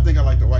I think I like the white